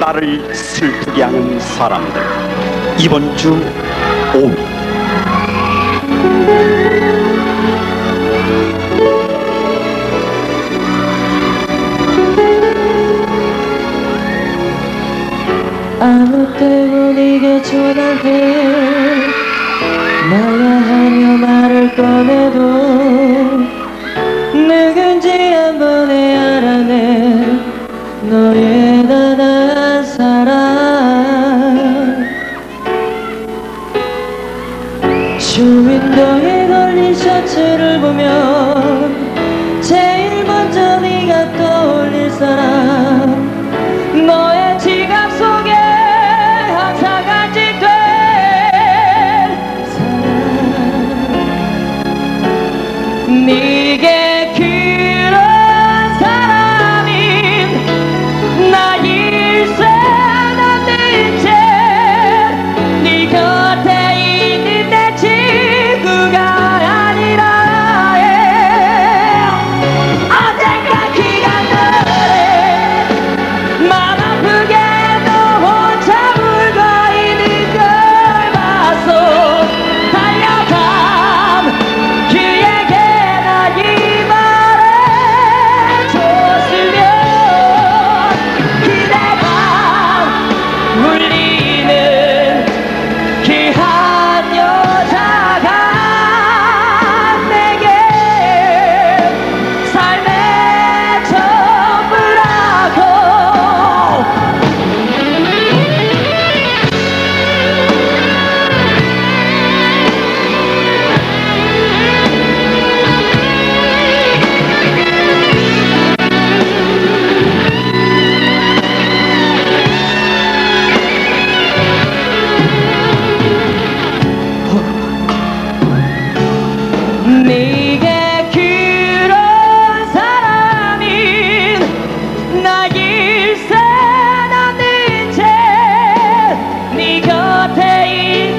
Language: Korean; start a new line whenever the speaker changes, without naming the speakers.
나를 슬프게 하는 사람들. 이번 주 오미
아무 때문에 곁쳐다볼 나야 하며 말을 꺼내도 누군지 한 번에 알아내. 너의 쇼윈도에 걸린 셔츠를 보면 제일 먼저 네가 떠올릴 사람. day